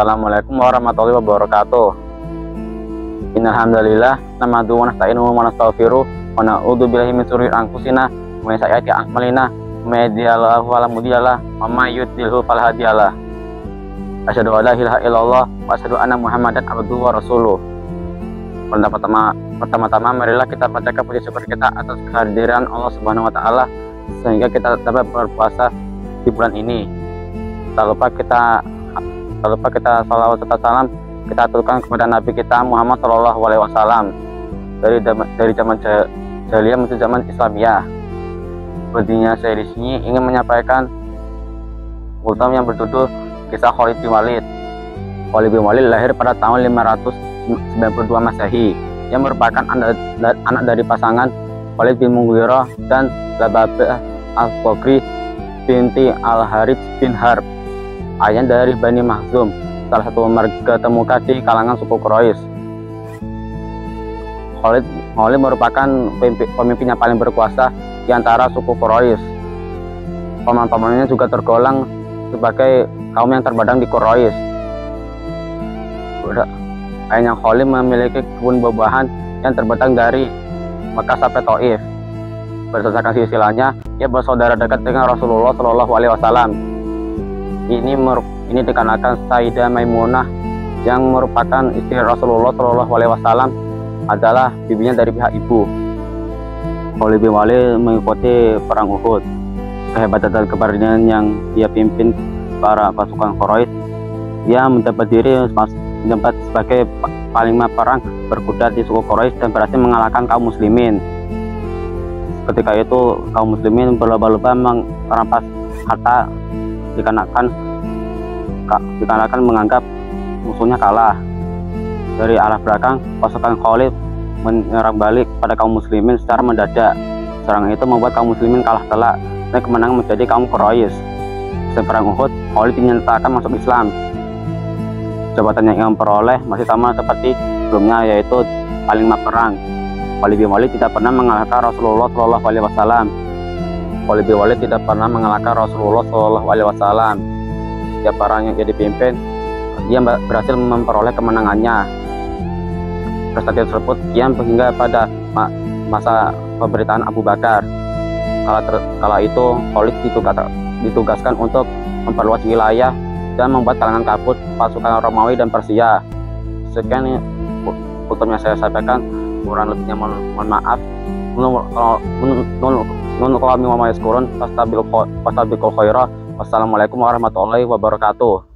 warahmatullahi wabarakatuh. Innalhamdulillah namadu wa nasta'inuhu wa nastaghfiruh wa na'udzu billahi min shururi anfusina wa min sayyiati a'malina may yahdihillahu fala mudhillalah wa may yudlilhu fala hadiyalah. Asyhadu an la ilaha illallah wa asyhadu anna Muhammadan wa rasuluh. Pertama-tama pertama-tama marilah kita bacakan puji syukur kita atas kehadiran Allah Subhanahu wa taala sehingga kita dapat berpuasa di bulan ini. Tak lupa kita tak lupa kita salawat serta salam kita aturkan kepada Nabi kita Muhammad Shallallahu Alaihi Wasallam dari dari zaman jahiliyah menuju zaman Islamiyah. Berdirinya saya di sini ingin menyampaikan ultam yang berjudul kisah Khalid bin Walid. Khalid bin Walid lahir pada tahun 592 Masehi yang merupakan anak, dari pasangan Khalid bin Mughirah dan Lababah al-Qogri binti Al-Harith bin Harb ayah dari Bani Mahzum salah satu marga temuka di kalangan suku Quraisy. Khalid, Khalid merupakan pemimpin yang paling berkuasa di antara suku Quraisy. Paman-pamannya juga tergolong sebagai kaum yang terbadang di Quraisy. Ayahnya Khalid memiliki kebun buah-buahan yang terbentang dari Mekah sampai Taif. Berdasarkan silsilahnya ia bersaudara dekat dengan Rasulullah Shallallahu Alaihi Wasallam ini ini dikarenakan Sayyidah Maimunah yang merupakan istri Rasulullah Shallallahu Alaihi Wasallam adalah bibinya dari pihak ibu. Khalid bin Walid mengikuti perang Uhud. Kehebatan dan keberanian yang dia pimpin para pasukan Quraisy, dia mendapat diri mendapat sebagai paling perang berkuda di suku Quraisy dan berhasil mengalahkan kaum muslimin ketika itu kaum muslimin berlomba-lomba merampas harta dikarenakan dikarenakan menganggap musuhnya kalah. Dari arah belakang pasukan Khalid menyerang balik pada kaum muslimin secara mendadak. Serangan itu membuat kaum muslimin kalah telak dan kemenangan menjadi kaum Quraisy. Setelah perang Uhud Khalid dinyatakan masuk Islam. Jabatan yang memperoleh masih sama seperti sebelumnya yaitu paling perang. Khalid bin Walid tidak pernah mengalahkan Rasulullah Shallallahu Alaihi Wasallam. Khalid bin Walid tidak pernah mengalahkan Rasulullah Shallallahu Alaihi Wasallam. Setiap orang yang jadi pimpin, dia berhasil memperoleh kemenangannya. Prestasi tersebut kian hingga pada masa pemerintahan Abu Bakar. Kala, ter, kala itu Khalid ditugas, ditugaskan untuk memperluas wilayah dan membuat kalangan kabut pasukan Romawi dan Persia. Sekian untuk yang saya sampaikan kurang lebihnya mohon, mohon maaf nun kami wa mayaskurun fastabil khairah wassalamualaikum warahmatullahi wabarakatuh